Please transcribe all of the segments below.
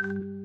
thank you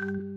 you